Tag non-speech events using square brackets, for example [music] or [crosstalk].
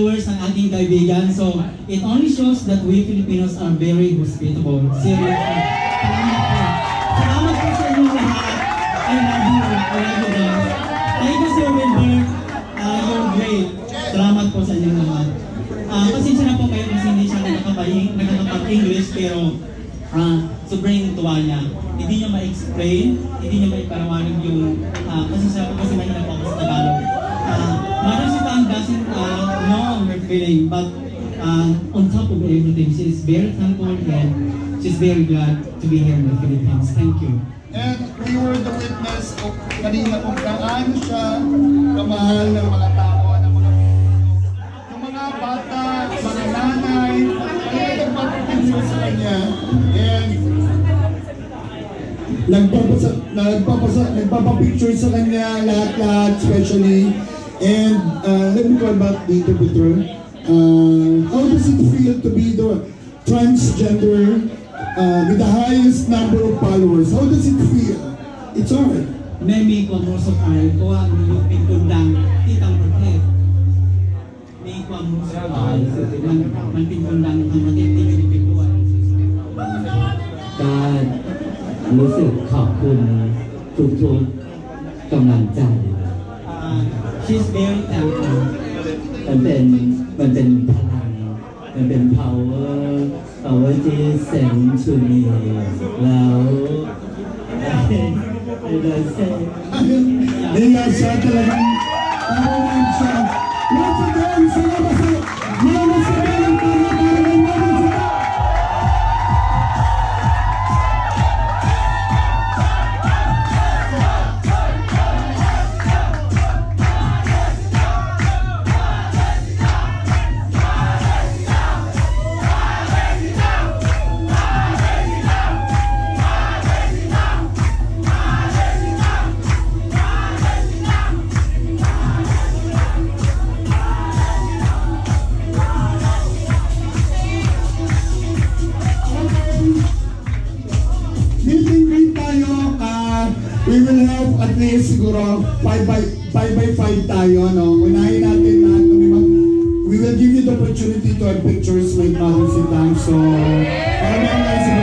viewers ang aking kaibigan. So, it only shows that we Filipinos are very hospitable. Seriously. Salamat po. Salamat po sa inyong lahat. I love you. I love you guys. Thank you, Sir Wilbert. Uh, you're great. Salamat po sa inyong lahat. Ah, pasensya na po kayo kasi hindi siya nakakapag- nakakapag-English pero ah, sobrang tuwa niya. Hindi niya ma-explain, hindi niya maiparawanig yung ah, pasensya po kasi mahina po ako sa Tagalog. Feeling but uh, on top of everything, she is very thankful and she's very glad to be here in the Philippines. Thank you. And we were the witness of kanina kung gaano siya kamahal ng mga tao, ng mga. Yung mga bata, mga nanay, kaya nagpapapicture sa kanya. And nagpapasa, nagpapasa, nagpapapicture sa kanya lahat-lahat, especially. And uh, let me go back dito, Peter. Uh, how does it feel to be the transgender uh, with the highest number of followers? How does it feel? It's alright. แม่มีความรู้สึกอะไรเพราะว่าหนูเป็นคนดังที่ต่างประเทศ มีความรู้สึกอะไรมันมันเป็นคนดังทางประเทศที่ฟิลิปปินส์ด้วยการรู้สึกขอบคุณทุกทุกกำลังใจ She's very thankful มันเป็น listen to me. Now, and I said, [laughs] They are at least siguro 5 by 5 by 5 tayo, no? Unahin natin na We will give you the opportunity to have pictures with Mahon Sitang. So, parang meron lang